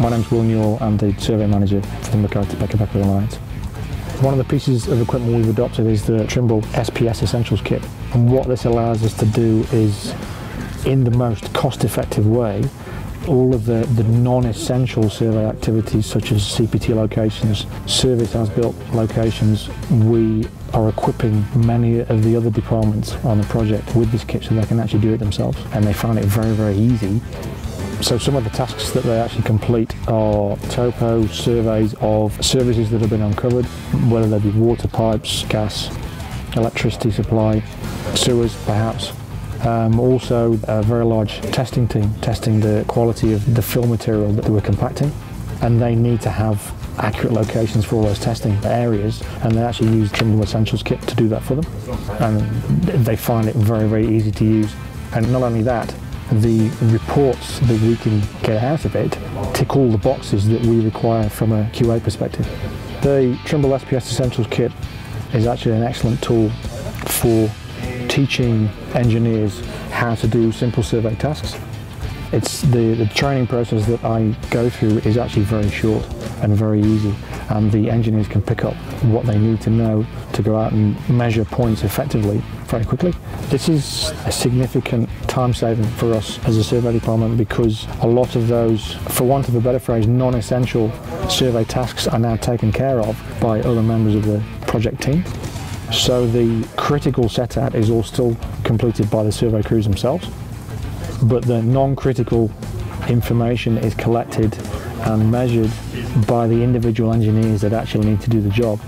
My name's Will Newell, I'm the survey manager for the Makati Peka Alliance. One of the pieces of equipment we've adopted is the Trimble SPS Essentials Kit. And what this allows us to do is, in the most cost-effective way, all of the, the non-essential survey activities such as CPT locations, service as built locations, we are equipping many of the other departments on the project with this kit so they can actually do it themselves and they find it very very easy so some of the tasks that they actually complete are topo surveys of services that have been uncovered, whether they be water pipes, gas, electricity supply, sewers perhaps. Um, also a very large testing team testing the quality of the fill material that they were compacting. And they need to have accurate locations for all those testing areas. And they actually use Trimble Essentials kit to do that for them. And they find it very very easy to use. And not only that the reports that we can get out of it tick all the boxes that we require from a QA perspective. The Trimble SPS Essentials Kit is actually an excellent tool for teaching engineers how to do simple survey tasks. It's the, the training process that I go through is actually very short and very easy and the engineers can pick up what they need to know to go out and measure points effectively very quickly. This is a significant time saving for us as a survey department because a lot of those, for want of a better phrase, non-essential survey tasks are now taken care of by other members of the project team. So the critical set out is all still completed by the survey crews themselves, but the non-critical information is collected and measured by the individual engineers that actually need to do the job.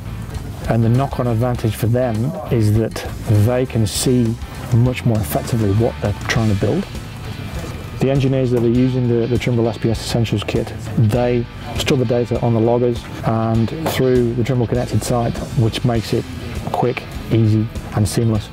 And the knock-on advantage for them is that they can see much more effectively what they're trying to build. The engineers that are using the, the Trimble SPS Essentials kit, they store the data on the loggers and through the Trimble Connected site, which makes it quick, easy and seamless.